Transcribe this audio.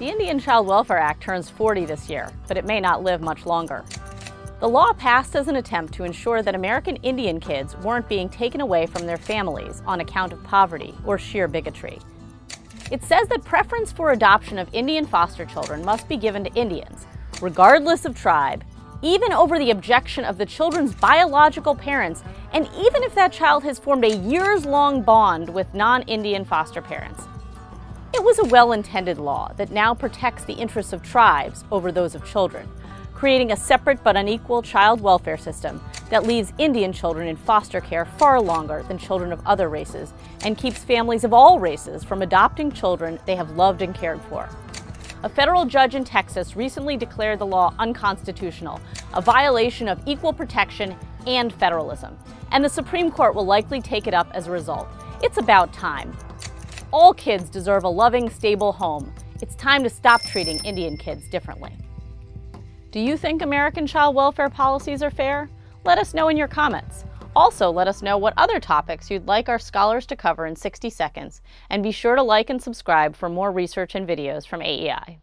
The Indian Child Welfare Act turns 40 this year, but it may not live much longer. The law passed as an attempt to ensure that American Indian kids weren't being taken away from their families on account of poverty or sheer bigotry. It says that preference for adoption of Indian foster children must be given to Indians, regardless of tribe, even over the objection of the children's biological parents, and even if that child has formed a years long bond with non Indian foster parents. It was a well intended law that now protects the interests of tribes over those of children, creating a separate but unequal child welfare system that leaves Indian children in foster care far longer than children of other races and keeps families of all races from adopting children they have loved and cared for. A federal judge in Texas recently declared the law unconstitutional, a violation of equal protection and federalism, and the Supreme Court will likely take it up as a result. It's about time. All kids deserve a loving, stable home. It's time to stop treating Indian kids differently. Do you think American child welfare policies are fair? Let us know in your comments. Also, let us know what other topics you'd like our scholars to cover in 60 seconds, and be sure to like and subscribe for more research and videos from AEI.